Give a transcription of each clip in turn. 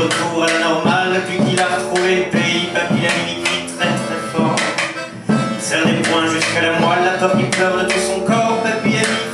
retour à la normale, depuis qu'il a retrouvé le pays, papy l'a mis très très fort. Il serre des poings jusqu'à la moelle, la peur qui pleure de tout son corps, papy a mis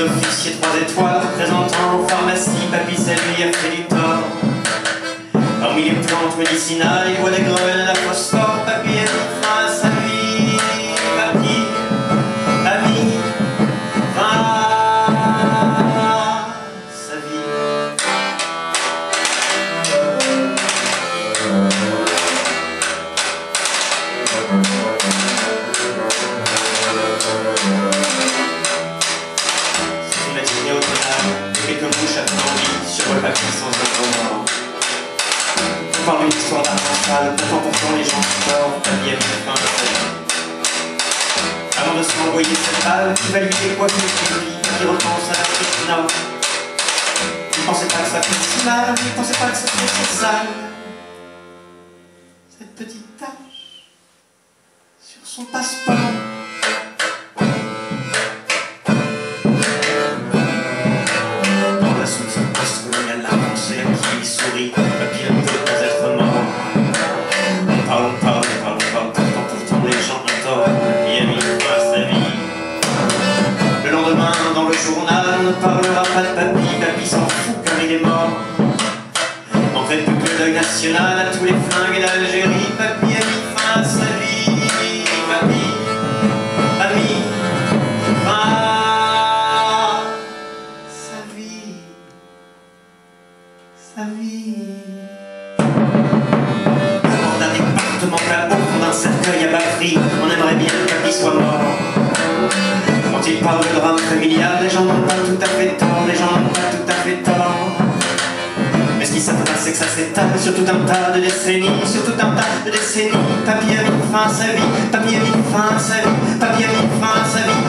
D'officiers trois étoiles représentant en pharmacie, papy lui a fait du tort. Parmi les plantes médicinales, il voit des grenelles à phosphore, envie sur le papier sans un moment. On parle d'une histoire d'argent sale, pourtant pourtant les gens sortent, la vie fin vie. Avant de se renvoyer cette balle, qui va lui décoiffer une vie qui repense à la Christina. Il pensait pas que ça fait si mal, il pensait pas que ça fait si sale. Journal, ne parlera pas de papy, papy s'en fout car il est mort. En fait, que deuil national à tous les flingues d'Algérie, papy a mis fin à sa vie. Papy a mis fin à sa vie. Sa vie. Hors d'un départemental au fond d'un cercueil à batterie, on aimerait bien que papy soit mort. Il parle de drame familial, les gens n'ont pas tout à fait tort, les gens n'ont pas tout à fait tort. Mais ce qui s'attend, c'est que ça s'étale sur tout un tas de décennies, sur tout un tas de décennies. Papy a mis fin à sa vie, papy a mis fin à sa vie, papy a mis fin à sa vie,